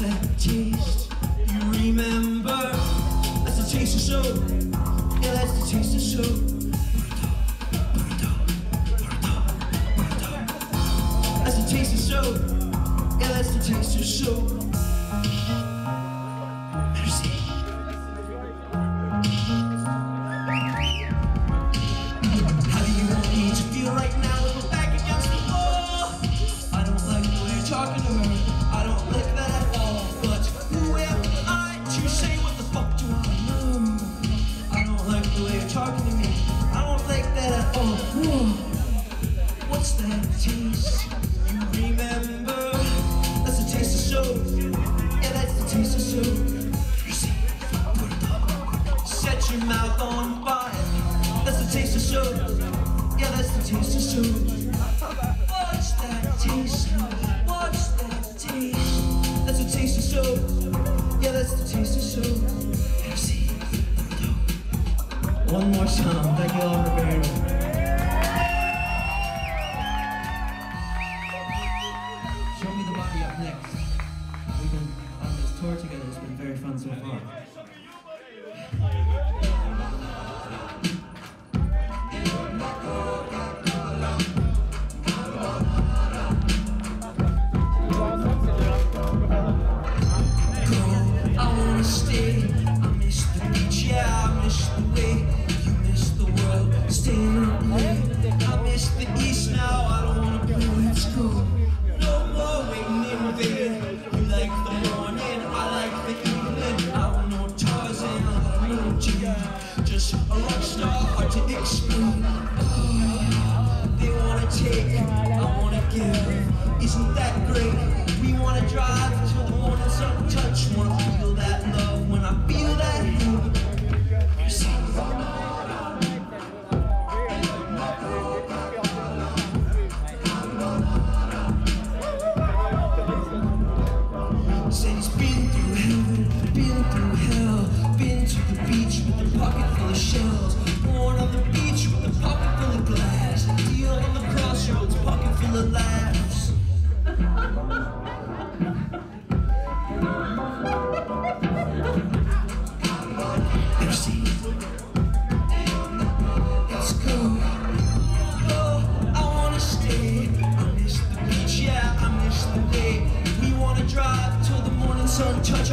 That taste you remember? That's the taste of soap. Yeah, that's the taste of soap. That's the taste of soap. Yeah, that's the taste of soap. Set your mouth on fire. That's the taste of soap. Yeah, that's the taste of soap. What's that taste? What's that taste? That's the taste of soap. Yeah, that's the taste of soap. One more song. Thank you all for bearing stay. I miss the beach, I miss the way you miss the world. Staying Just a rock star, hard to explain. Oh, they wanna take, I wanna give. Isn't that great? We wanna drive till the morning sun touch. Wanna feel that love when I feel that hate. Been through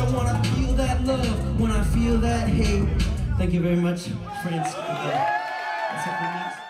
I wanna feel that love when I feel that hate. Thank you very much, friends. That's it for me.